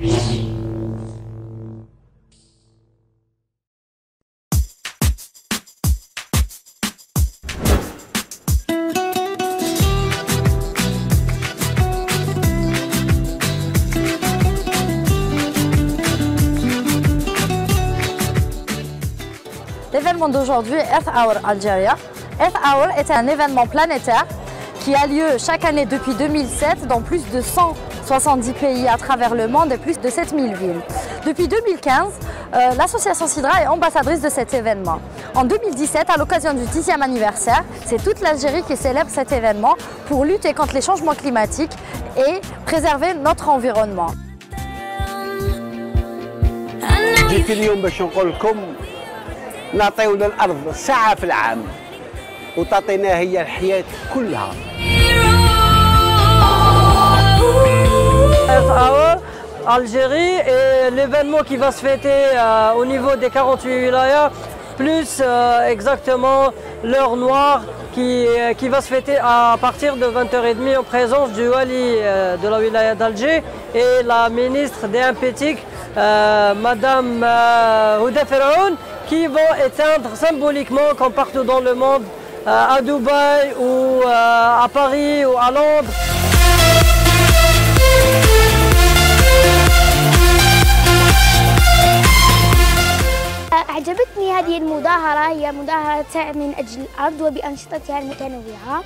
L'événement d'aujourd'hui, Earth Hour Algeria. Earth Hour est un événement planétaire qui a lieu chaque année depuis 2007 dans plus de 170 pays à travers le monde et plus de 7000 villes. Depuis 2015, euh, l'association Sidra est ambassadrice de cet événement. En 2017, à l'occasion du 10e anniversaire, c'est toute l'Algérie qui célèbre cet événement pour lutter contre les changements climatiques et préserver notre environnement. جيت اليوم باش نقول لكم نعطيو للارض ساعه في العام وتعطينا هي الحياه كلها FAE Algérie et l'événement qui va se fêter euh, au niveau des 48 wilayas, plus euh, exactement l'heure noire qui, euh, qui va se fêter à partir de 20h30 en présence du Wali de la wilaya d'Alger et la ministre des Impétiques, Madame Houda Feraoun, qui vont éteindre symboliquement, comme partout dans le monde, à Dubaï ou à Paris ou à Londres. أعجبتني هذه المظاهرة هي مظاهرة من أجل الأرض وبأنشطتها المتنوعة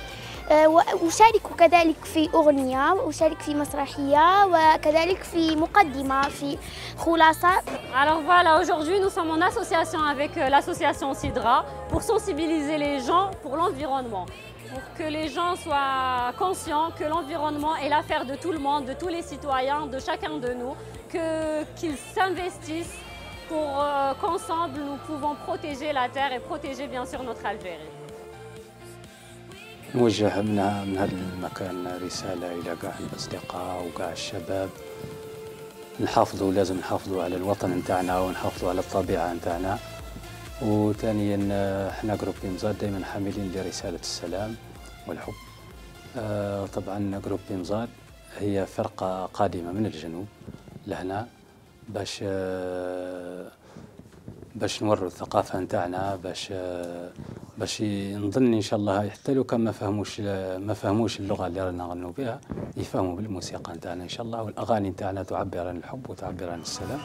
أه، وأشارك كذلك في أغنية وأشارك في مسرحية وكذلك في مقدمة في خلاصة Alors voilà, aujourd'hui nous sommes en association avec euh, l'association Sidra pour sensibiliser les gens pour l'environnement, pour que les gens soient conscients que l'environnement est l'affaire de tout le monde, de tous les citoyens, de chacun de nous, que- qu'ils s'investissent pour euh, qu'ensemble nous pouvons protéger la terre et protéger bien sûr notre Algérie. نوجه من من هذا المكان رسالة إلى كاع الأصدقاء وكاع الشباب. نحافظوا لازم نحافظوا على الوطن نتاعنا ونحافظوا على الطبيعة نتاعنا. وثانيا إحنا جروب بيمزاد دائما حاملين لرسالة السلام والحب. آه، طبعا جروب بيمزاد هي فرقة قادمة من الجنوب لهنا. باش باش نوروا الثقافة نتاعنا باش باش نظن إن شاء الله حتى لو كان ما فهموش ما فهموش اللغة اللي رانا نغنوا بها يفهموا بالموسيقى نتاعنا إن شاء الله والأغاني نتاعنا تعبر عن الحب وتعبر عن السلام.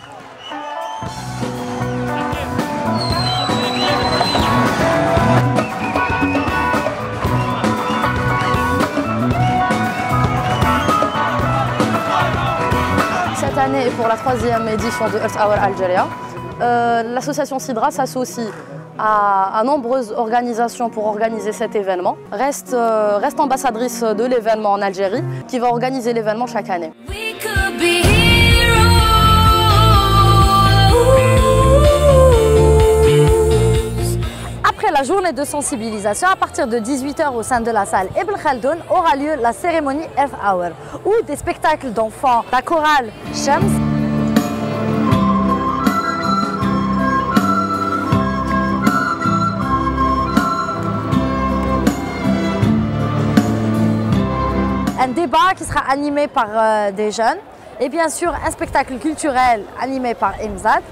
Cette pour la troisième édition de Earth Hour Algeria, euh, l'association Sidra s'associe à, nombreuses organisations pour organiser cet événement. Euh, reste ambassadrice de l'événement en Algérie qui va organiser l'événement chaque année. La journée de sensibilisation, à partir de 18h au sein de la salle Ibn Khaldoun aura lieu la cérémonie Earth Hour, où des spectacles d'enfants, la chorale Shams, un débat qui sera animé par euh, des jeunes et bien sûr un spectacle culturel animé par Imzad.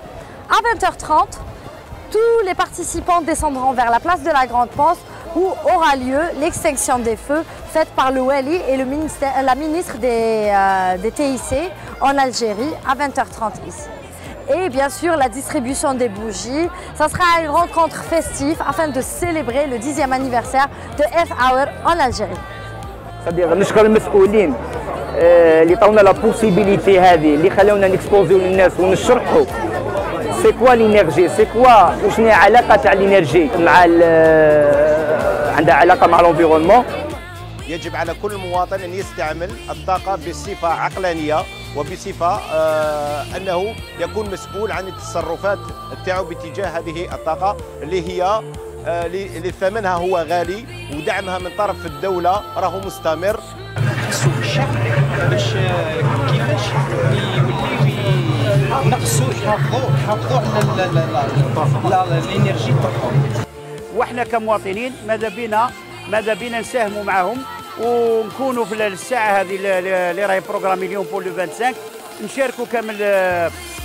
À 20h30, tous les participants descendront vers la place de la Grande Poste où aura lieu l'extinction des feux faite par le Wali et le ministère- la ministre des, euh, des TIC en Algérie à 20h30 ici. Et bien sûr la distribution des bougies. Ça sera une rencontre festive afin de célébrer le 10e anniversaire de Earth Hour en Algérie. صديق نشكر المسؤولين آه، اللي عطاونا لا بوسيبيليتي هذه اللي خلونا نكسبوزيو للناس ونشرحوا سي كوا لينيرجي سي كوا وشنو هي علاقه تاع الانرجي مع عندها علاقة مع الانفيرونمون يجب على كل مواطن أن يستعمل الطاقة بصفة عقلانية وبصفة آه أنه يكون مسؤول عن التصرفات تاعو باتجاه هذه الطاقة اللي هي آه اللي ثمنها هو غالي ودعمها من طرف الدولة راهو مستمر. نحسوا بالشعب باش كيفاش يوليو ينقصوا يحافظوا يحافظوا على الإنرجي تاعهم. وإحنا كمواطنين ماذا بينا ماذا بينا نساهموا معهم ونكونوا في الساعة هذه اللي راهي بروغرامي اليوم بور لو 25 نشاركوا كامل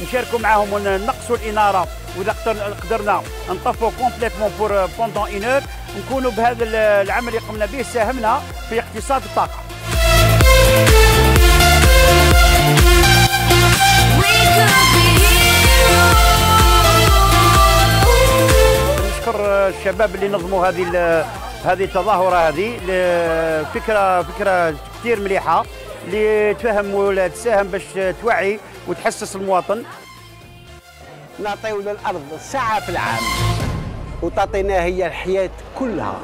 نشاركوا معاهم ونقصوا الإنارة. وإذا قدرنا نطفوا كومبليتمون بور بوندون اون نكونوا بهذا العمل اللي قمنا به ساهمنا في اقتصاد الطاقة. الشباب اللي نظموا هذه هذه التظاهرة هذه. فكره فكرة كثير مليحة اللي تفهم ولا تساهم باش توعي وتحسس المواطن. نعطيو للأرض ساعة في العام وتعطينا هي الحياة كلها.